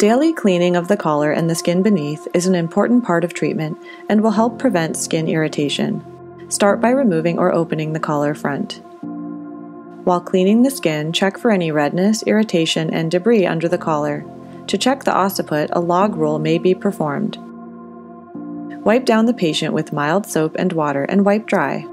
Daily cleaning of the collar and the skin beneath is an important part of treatment and will help prevent skin irritation. Start by removing or opening the collar front. While cleaning the skin, check for any redness, irritation, and debris under the collar. To check the occiput, a log roll may be performed. Wipe down the patient with mild soap and water and wipe dry.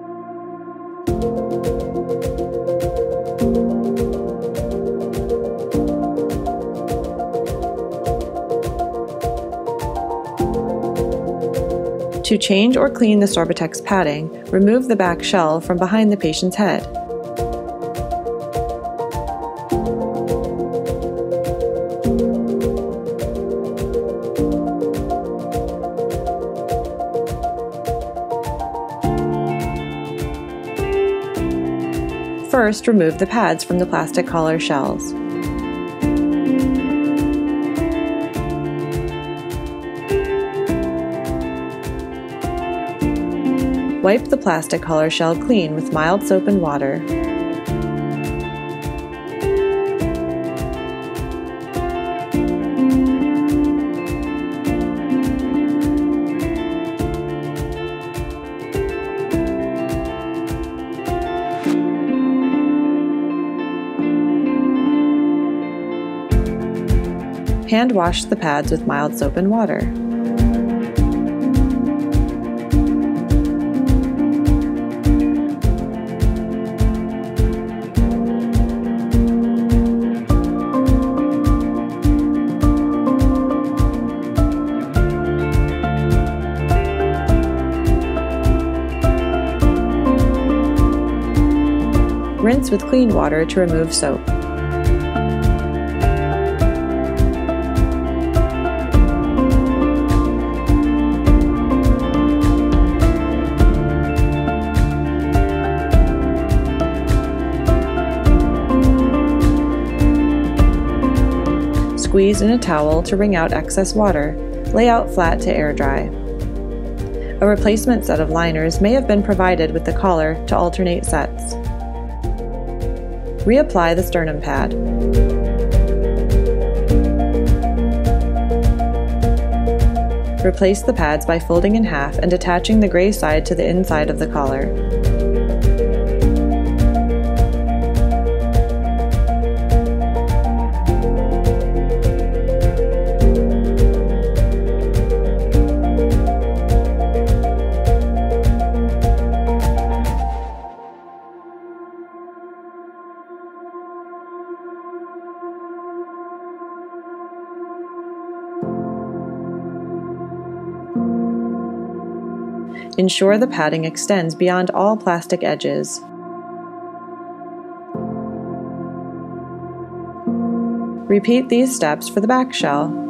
To change or clean the Sorbatex padding, remove the back shell from behind the patient's head. First, remove the pads from the plastic collar shells. Wipe the plastic collar shell clean with mild soap and water. Hand wash the pads with mild soap and water. Rinse with clean water to remove soap. Squeeze in a towel to wring out excess water. Lay out flat to air dry. A replacement set of liners may have been provided with the collar to alternate sets. Reapply the sternum pad. Replace the pads by folding in half and attaching the gray side to the inside of the collar. Ensure the padding extends beyond all plastic edges. Repeat these steps for the back shell.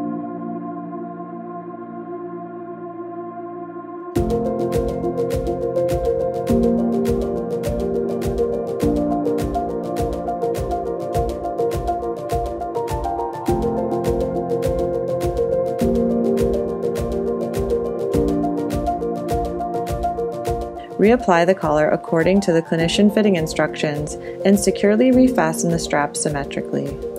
Reapply the collar according to the clinician fitting instructions and securely refasten the straps symmetrically.